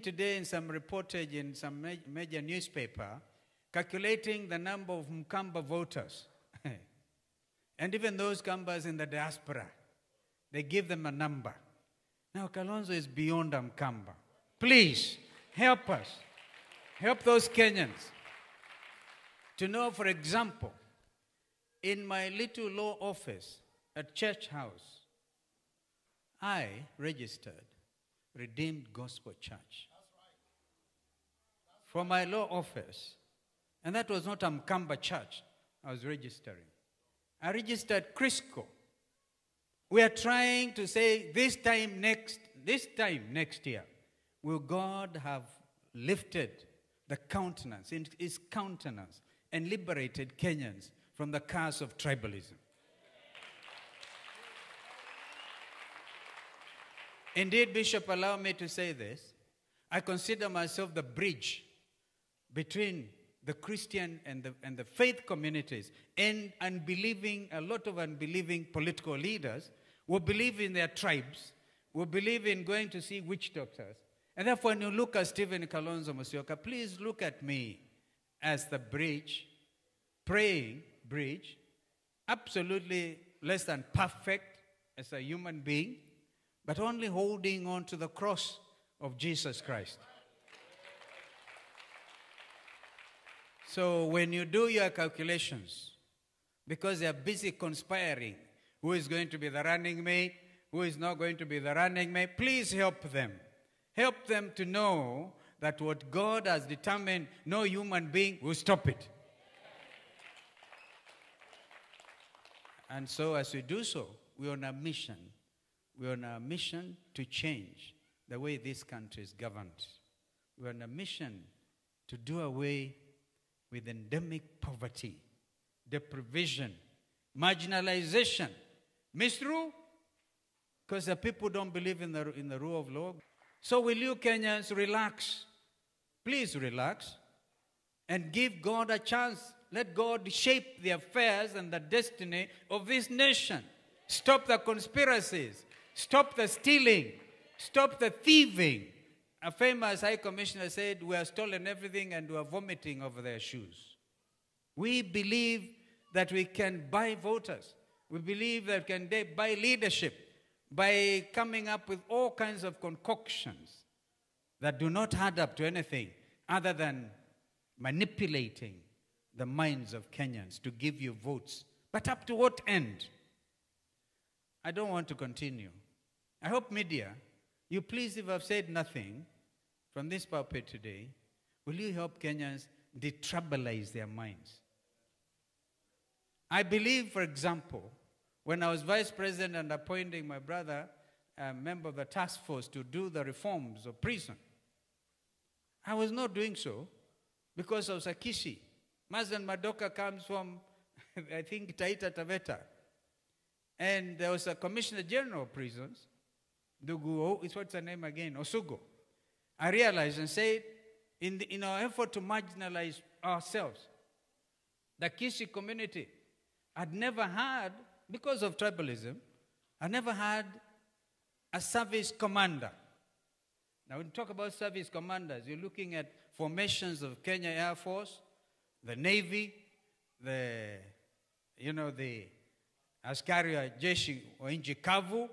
today in some reportage in some ma- major newspaper calculating the number of Mkamba voters. and even those Kambas in the diaspora, they give them a number. Now, Kalonzo is beyond Mkamba. Please, help us. Help those Kenyans to know, for example, in my little law office at Church House, I registered Redeemed Gospel Church for my law office. And that was not a Mkamba church I was registering. I registered Crisco. We are trying to say this time next, this time next year, will God have lifted the countenance, his countenance, and liberated Kenyans from the curse of tribalism. Indeed, Bishop, allow me to say this. I consider myself the bridge between the Christian and the, and the faith communities and unbelieving, a lot of unbelieving political leaders who believe in their tribes, who believe in going to see witch doctors. And therefore, when you look at Stephen Kalonzo Musyoka, please look at me as the bridge, praying bridge, absolutely less than perfect as a human being, but only holding on to the cross of Jesus Christ. So when you do your calculations, because they are busy conspiring, who is going to be the running mate, who is not going to be the running mate, please help them. Help them to know that what God has determined, no human being will stop it. And so, as we do so, we're on a mission. We're on a mission to change the way this country is governed. We're on a mission to do away with endemic poverty, deprivation, marginalization, misrule, because the people don't believe in the, in the rule of law. So, will you Kenyans relax? Please relax and give God a chance. Let God shape the affairs and the destiny of this nation. Stop the conspiracies. Stop the stealing. Stop the thieving. A famous high commissioner said, We have stolen everything and we are vomiting over their shoes. We believe that we can buy voters. We believe that we can buy leadership by coming up with all kinds of concoctions that do not add up to anything other than manipulating the minds of Kenyans to give you votes. But up to what end? I don't want to continue. I hope media, you please, if I've said nothing from this pulpit today, will you help Kenyans detribalize their minds? I believe, for example, when I was vice president and appointing my brother, a member of the task force, to do the reforms of prison, I was not doing so because of Sakishi. Marsden Madoka comes from, I think, Taita Taveta. And there was a commissioner general of prisons, Dugu, oh, it's what's her name again, Osugo. I realized and said, in, the, in our effort to marginalize ourselves, the Kisii community had never had, because of tribalism, I never had a service commander. Now, when you talk about service commanders, you're looking at formations of Kenya Air Force, the Navy, the, you know, the askari jeshi wa nchi kavu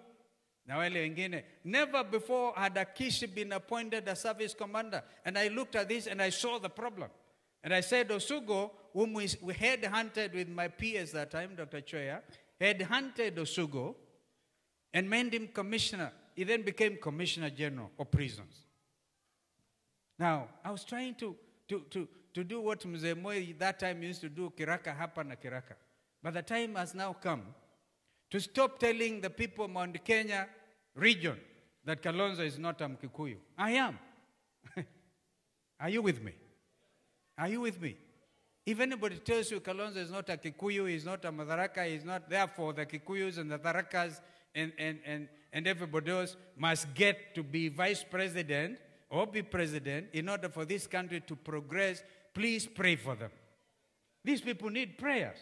na wale wengine. Never before had a Kisii been appointed a service commander. And I looked at this and I saw the problem. And I said, Osugo, whom we, we had hunted with my peers that time, Dr. Choya, had hunted Osugo and made him commissioner. He then became commissioner general of prisons. Now, I was trying to, to, to, to do what Mzee that time used to do, kiraka hapa na kiraka. But the time has now come to stop telling the people Mount Kenya region that Kalonzo is not a Mkikuyu. I am. Are you with me? Are you with me? If anybody tells you Kalonzo is not a Kikuyu, he's not a Madaraka, he's not, therefore the Kikuyus and the Tharakas and, and, and, and everybody else must get to be vice president or be president in order for this country to progress, please pray for them. These people need prayers.